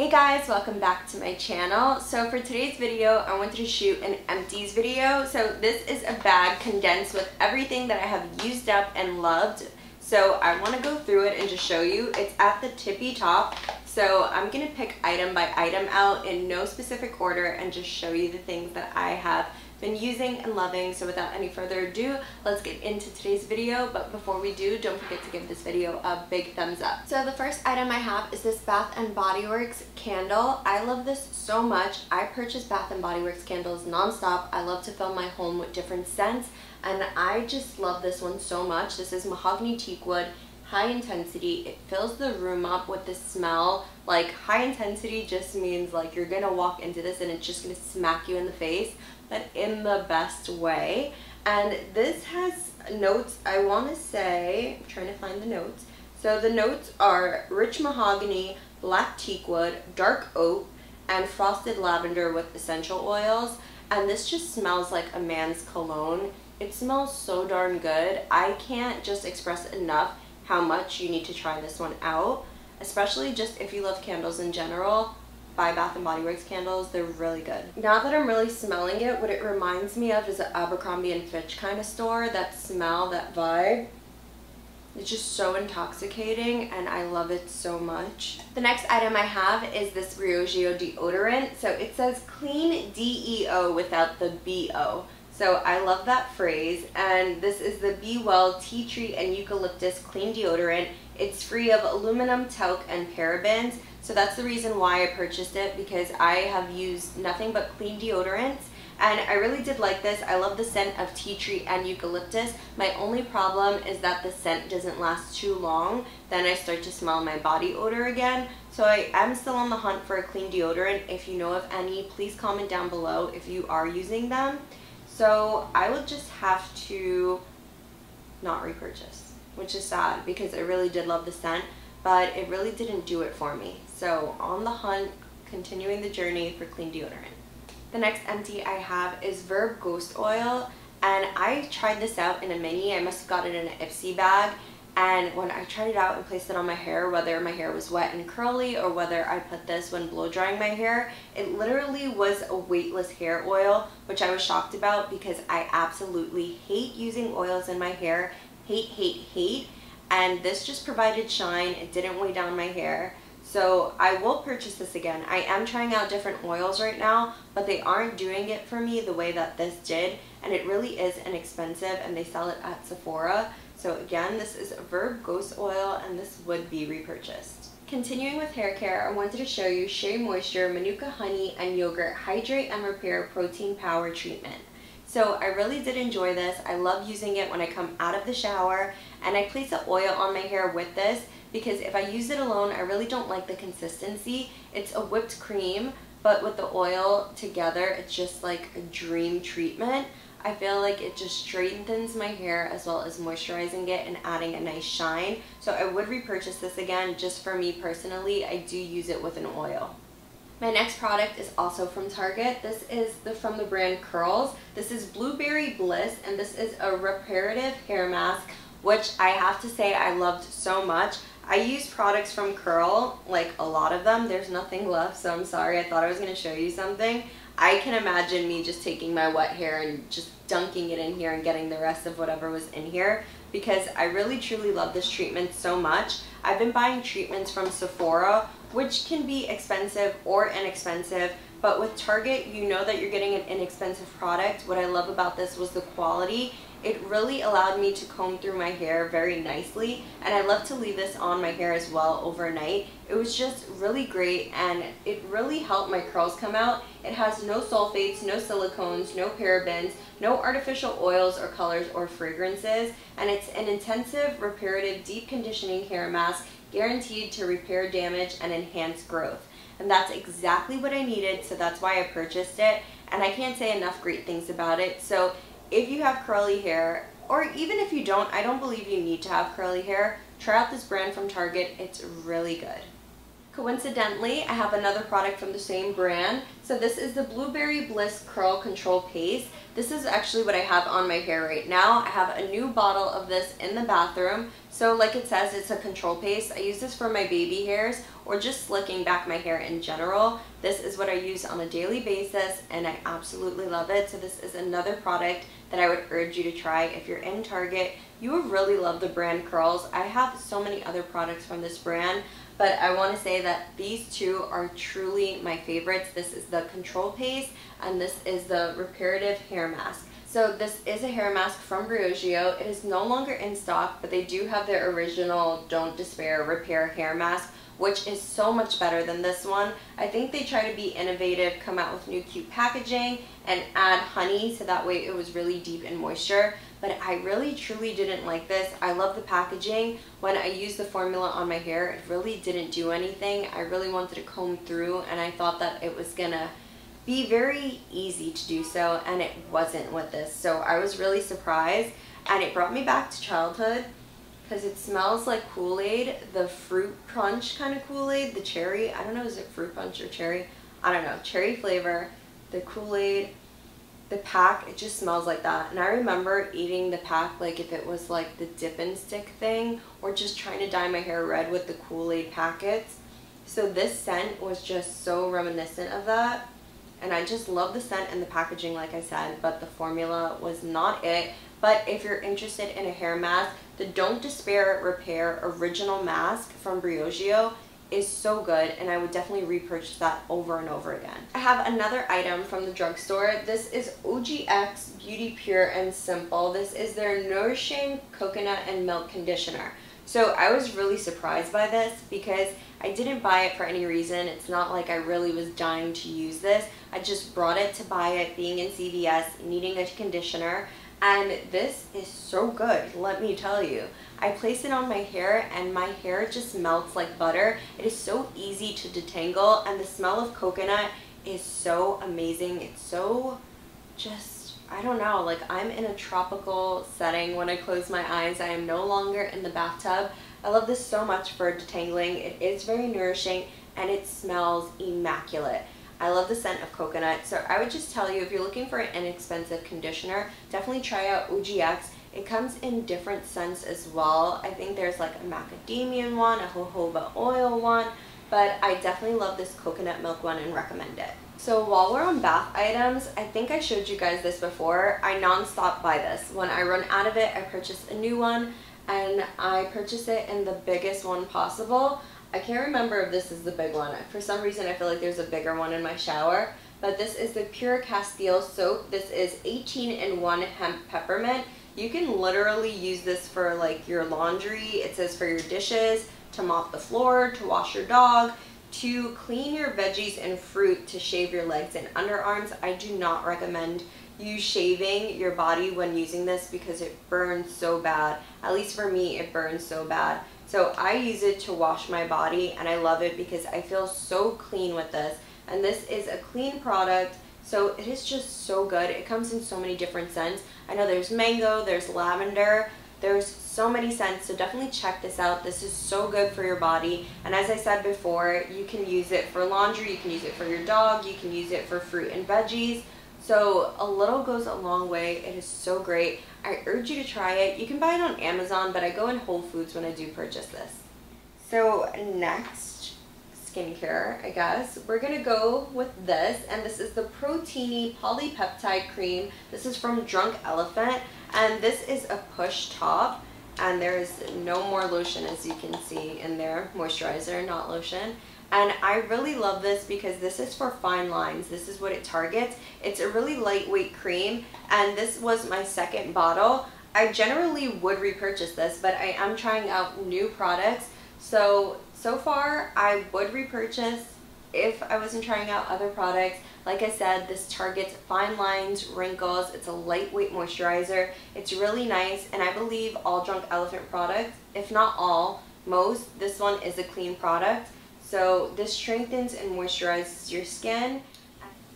Hey guys, welcome back to my channel. So for today's video, I wanted to shoot an empties video. So this is a bag condensed with everything that I have used up and loved. So I want to go through it and just show you. It's at the tippy top. So I'm going to pick item by item out in no specific order and just show you the things that I have been using and loving. So without any further ado, let's get into today's video. But before we do, don't forget to give this video a big thumbs up. So the first item I have is this Bath & Body Works candle. I love this so much. I purchase Bath & Body Works candles nonstop. I love to fill my home with different scents and I just love this one so much. This is mahogany teak wood high intensity. It fills the room up with the smell. Like high intensity just means like you're gonna walk into this and it's just gonna smack you in the face but in the best way. And this has notes, I want to say, I'm trying to find the notes. So the notes are rich mahogany, black teakwood, dark oak, and frosted lavender with essential oils. And this just smells like a man's cologne. It smells so darn good. I can't just express enough how much you need to try this one out, especially just if you love candles in general by Bath & Body Works candles. They're really good. Now that I'm really smelling it, what it reminds me of is an Abercrombie & Fitch kind of store. That smell, that vibe. It's just so intoxicating and I love it so much. The next item I have is this Briogeo deodorant. So it says clean DEO without the BO. So I love that phrase and this is the Be Well Tea Tree and Eucalyptus Clean Deodorant. It's free of aluminum, talc, and parabens. So that's the reason why I purchased it because I have used nothing but clean deodorants and I really did like this. I love the scent of tea tree and eucalyptus. My only problem is that the scent doesn't last too long. Then I start to smell my body odor again. So I am still on the hunt for a clean deodorant. If you know of any, please comment down below if you are using them. So I would just have to not repurchase, which is sad because I really did love the scent, but it really didn't do it for me. So on the hunt, continuing the journey for clean deodorant. The next empty I have is Verb Ghost Oil and I tried this out in a mini. I must have got it in an Ipsy bag and when I tried it out and placed it on my hair, whether my hair was wet and curly or whether I put this when blow drying my hair, it literally was a weightless hair oil, which I was shocked about because I absolutely hate using oils in my hair. Hate, hate, hate. And this just provided shine. It didn't weigh down my hair. So I will purchase this again. I am trying out different oils right now, but they aren't doing it for me the way that this did. And it really is inexpensive and they sell it at Sephora. So again, this is Verb Ghost Oil and this would be repurchased. Continuing with hair care, I wanted to show you Shea Moisture Manuka Honey and Yogurt Hydrate and Repair Protein Power Treatment. So I really did enjoy this. I love using it when I come out of the shower and I place the oil on my hair with this because if I use it alone, I really don't like the consistency. It's a whipped cream, but with the oil together, it's just like a dream treatment. I feel like it just straighthens my hair as well as moisturizing it and adding a nice shine. So I would repurchase this again just for me personally. I do use it with an oil. My next product is also from Target. This is the from the brand Curls. This is Blueberry Bliss and this is a reparative hair mask which I have to say I loved so much. I use products from Curl, like a lot of them. There's nothing left, so I'm sorry. I thought I was going to show you something. I can imagine me just taking my wet hair and just dunking it in here and getting the rest of whatever was in here because I really truly love this treatment so much. I've been buying treatments from Sephora, which can be expensive or inexpensive, but with Target, you know that you're getting an inexpensive product. What I love about this was the quality it really allowed me to comb through my hair very nicely and I love to leave this on my hair as well overnight. It was just really great and it really helped my curls come out. It has no sulfates, no silicones, no parabens, no artificial oils or colors or fragrances and it's an intensive reparative deep conditioning hair mask guaranteed to repair damage and enhance growth. And that's exactly what I needed so that's why I purchased it and I can't say enough great things about it. So if you have curly hair, or even if you don't, I don't believe you need to have curly hair, try out this brand from Target. It's really good. Coincidentally, I have another product from the same brand. So this is the Blueberry Bliss Curl Control Paste. This is actually what I have on my hair right now. I have a new bottle of this in the bathroom. So like it says, it's a control paste. I use this for my baby hairs or just slicking back my hair in general. This is what I use on a daily basis and I absolutely love it. So this is another product that I would urge you to try if you're in Target. You would really love the brand Curls. I have so many other products from this brand, but I want to say that these two are truly my favorites. This is the Control Paste and this is the Reparative Hair Mask. So this is a hair mask from Briogeo. It is no longer in stock, but they do have their original Don't Despair Repair Hair Mask, which is so much better than this one. I think they try to be innovative, come out with new cute packaging, and add honey so that way it was really deep in moisture. But I really truly didn't like this. I love the packaging. When I used the formula on my hair, it really didn't do anything. I really wanted to comb through and I thought that it was gonna be very easy to do so and it wasn't with this. So I was really surprised and it brought me back to childhood because it smells like Kool-Aid, the fruit punch kind of Kool-Aid, the cherry. I don't know, is it fruit punch or cherry? I don't know, cherry flavor, the Kool-Aid, the pack, it just smells like that. And I remember eating the pack like if it was like the dip and stick thing or just trying to dye my hair red with the Kool-Aid packets. So this scent was just so reminiscent of that and I just love the scent and the packaging like I said but the formula was not it but if you're interested in a hair mask the Don't Despair Repair Original Mask from Briogeo is so good and I would definitely repurchase that over and over again. I have another item from the drugstore. This is OGX Beauty Pure and Simple. This is their Nourishing Coconut and Milk Conditioner. So I was really surprised by this because I didn't buy it for any reason. It's not like I really was dying to use this. I just brought it to buy it being in CVS, needing a conditioner. And this is so good, let me tell you. I place it on my hair and my hair just melts like butter. It is so easy to detangle and the smell of coconut is so amazing. It's so just I don't know, like I'm in a tropical setting when I close my eyes. I am no longer in the bathtub. I love this so much for detangling. It is very nourishing and it smells immaculate. I love the scent of coconut. So I would just tell you, if you're looking for an inexpensive conditioner, definitely try out OGX. It comes in different scents as well. I think there's like a macadamia one, a jojoba oil one, but I definitely love this coconut milk one and recommend it. So while we're on bath items, I think I showed you guys this before. I non-stop buy this. When I run out of it, I purchase a new one and I purchase it in the biggest one possible. I can't remember if this is the big one. For some reason, I feel like there's a bigger one in my shower. But this is the Pure Castile soap. This is 18 in 1 hemp peppermint. You can literally use this for like your laundry. It says for your dishes, to mop the floor, to wash your dog to clean your veggies and fruit to shave your legs and underarms. I do not recommend you shaving your body when using this because it burns so bad. At least for me, it burns so bad. So I use it to wash my body and I love it because I feel so clean with this. And this is a clean product. So it is just so good. It comes in so many different scents. I know there's mango, there's lavender, there's so many scents, so definitely check this out. This is so good for your body. And as I said before, you can use it for laundry, you can use it for your dog, you can use it for fruit and veggies. So a little goes a long way. It is so great. I urge you to try it. You can buy it on Amazon, but I go in Whole Foods when I do purchase this. So next, skincare, I guess. We're going to go with this, and this is the Protini Polypeptide Cream. This is from Drunk Elephant, and this is a push top, and there's no more lotion as you can see in there. Moisturizer, not lotion. And I really love this because this is for fine lines. This is what it targets. It's a really lightweight cream, and this was my second bottle. I generally would repurchase this, but I am trying out new products. So so far, I would repurchase if I wasn't trying out other products. Like I said, this targets fine lines, wrinkles. It's a lightweight moisturizer. It's really nice, and I believe all Drunk Elephant products, if not all, most, this one is a clean product. So this strengthens and moisturizes your skin.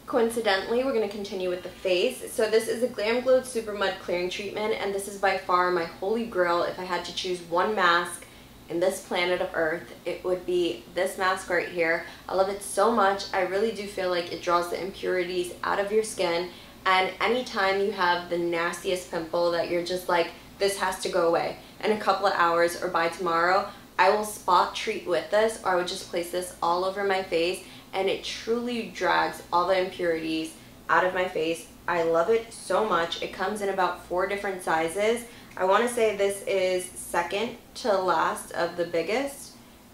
Coincidentally, we're going to continue with the face. So this is a Glam Glow Super Mud Clearing Treatment, and this is by far my holy grail if I had to choose one mask in this planet of earth, it would be this mask right here. I love it so much. I really do feel like it draws the impurities out of your skin. And anytime you have the nastiest pimple that you're just like, this has to go away in a couple of hours or by tomorrow, I will spot treat with this or I would just place this all over my face and it truly drags all the impurities out of my face. I love it so much. It comes in about four different sizes. I want to say this is second to last of the biggest.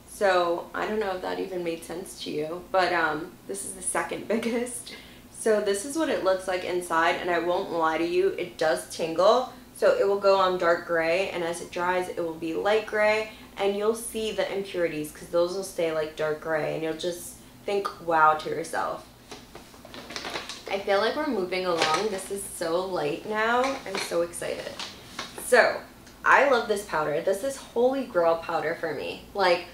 So I don't know if that even made sense to you, but um, this is the second biggest. So this is what it looks like inside and I won't lie to you, it does tingle. So it will go on dark gray and as it dries it will be light gray and you'll see the impurities because those will stay like dark gray and you'll just think wow to yourself. I feel like we're moving along. This is so light now. I'm so excited. So, I love this powder. This is holy grail powder for me. Like,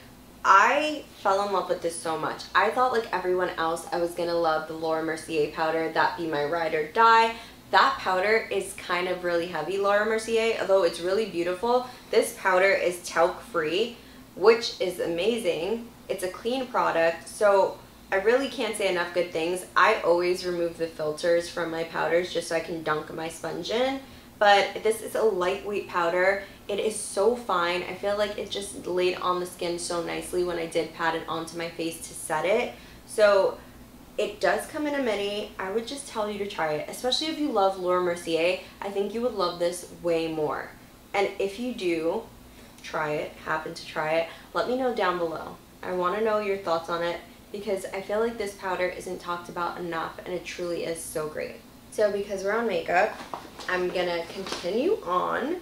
I fell in love with this so much. I thought like everyone else, I was gonna love the Laura Mercier powder, that be my ride or die. That powder is kind of really heavy, Laura Mercier, although it's really beautiful. This powder is talc free, which is amazing. It's a clean product, so I really can't say enough good things. I always remove the filters from my powders just so I can dunk my sponge in. But this is a lightweight powder. It is so fine. I feel like it just laid on the skin so nicely when I did pat it onto my face to set it. So it does come in a mini. I would just tell you to try it, especially if you love Laura Mercier. I think you would love this way more. And if you do try it, happen to try it, let me know down below. I want to know your thoughts on it because I feel like this powder isn't talked about enough and it truly is so great. So because we're on makeup, I'm going to continue on.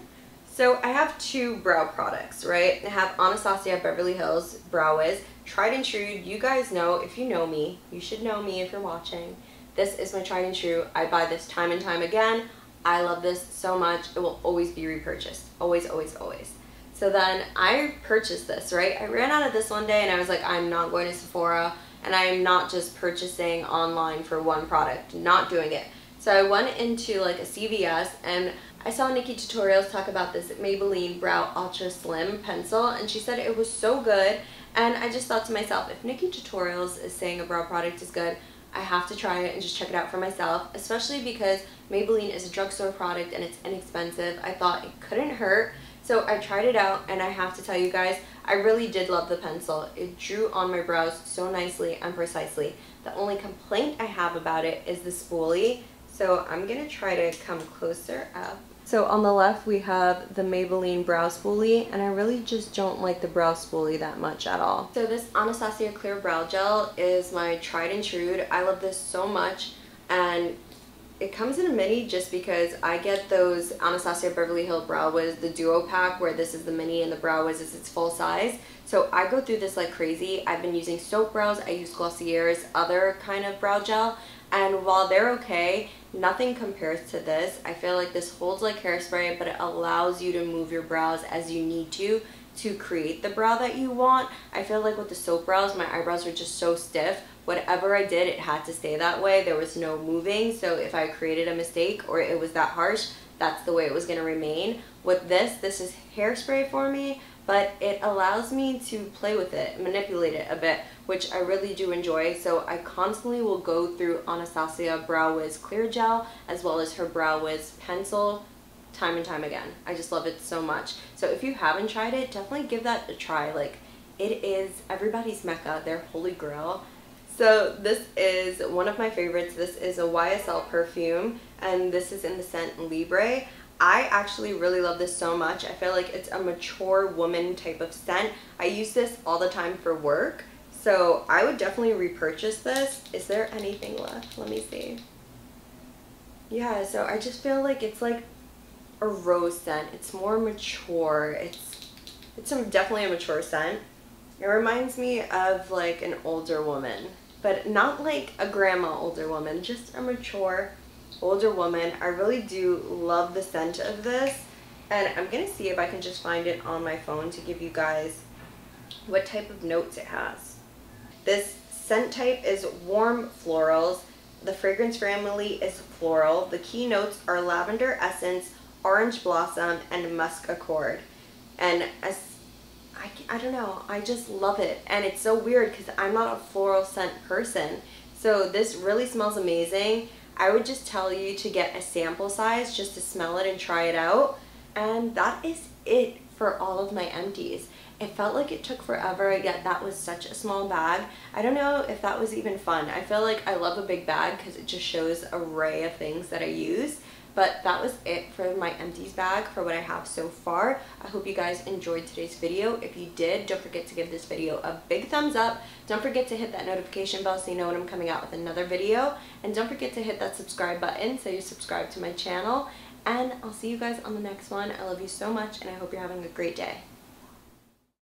So I have two brow products, right? I have Anastasia Beverly Hills Brow Wiz tried and true, you guys know, if you know me, you should know me if you're watching. This is my tried and true. I buy this time and time again. I love this so much. It will always be repurchased. Always, always, always. So then I purchased this, right? I ran out of this one day and I was like, I'm not going to Sephora and I am not just purchasing online for one product. Not doing it. So I went into like a CVS and I saw Nikkie Tutorials talk about this Maybelline Brow Ultra Slim pencil and she said it was so good and I just thought to myself, if Nikkie Tutorials is saying a brow product is good, I have to try it and just check it out for myself, especially because Maybelline is a drugstore product and it's inexpensive. I thought it couldn't hurt. So I tried it out and I have to tell you guys, I really did love the pencil. It drew on my brows so nicely and precisely. The only complaint I have about it is the spoolie. So I'm going to try to come closer up so on the left we have the Maybelline Brow Spoolie and I really just don't like the brow spoolie that much at all. So this Anastasia Clear Brow Gel is my tried and true. I love this so much and it comes in a mini just because I get those Anastasia Beverly Hills Brow Wiz, the duo pack where this is the mini and the Brow Wiz is its full size. So I go through this like crazy. I've been using soap brows, I use Glossier's other kind of brow gel and while they're okay, nothing compares to this. I feel like this holds like hairspray, but it allows you to move your brows as you need to to create the brow that you want. I feel like with the soap brows, my eyebrows were just so stiff. Whatever I did, it had to stay that way. There was no moving. So if I created a mistake or it was that harsh, that's the way it was going to remain. With this, this is hairspray for me, but it allows me to play with it, manipulate it a bit, which I really do enjoy. So I constantly will go through Anastasia Brow Wiz Clear Gel as well as her Brow Wiz Pencil time and time again. I just love it so much. So if you haven't tried it, definitely give that a try. Like it is everybody's mecca, their holy grail. So this is one of my favorites. This is a YSL perfume and this is in the scent Libre. I actually really love this so much. I feel like it's a mature woman type of scent. I use this all the time for work. So I would definitely repurchase this. Is there anything left? Let me see. Yeah, so I just feel like it's like a rose scent. It's more mature. It's it's a, definitely a mature scent. It reminds me of like an older woman, but not like a grandma older woman, just a mature older woman. I really do love the scent of this. And I'm going to see if I can just find it on my phone to give you guys what type of notes it has. This scent type is warm florals. The fragrance family is floral. The key notes are lavender essence, orange blossom, and musk accord. And as I, I don't know, I just love it. And it's so weird because I'm not a floral scent person. So this really smells amazing. I would just tell you to get a sample size just to smell it and try it out. And that is it for all of my empties. It felt like it took forever, yet that was such a small bag. I don't know if that was even fun. I feel like I love a big bag because it just shows array of things that I use. But that was it for my empties bag for what I have so far. I hope you guys enjoyed today's video. If you did, don't forget to give this video a big thumbs up. Don't forget to hit that notification bell so you know when I'm coming out with another video. And don't forget to hit that subscribe button so you subscribe to my channel. And I'll see you guys on the next one. I love you so much and I hope you're having a great day.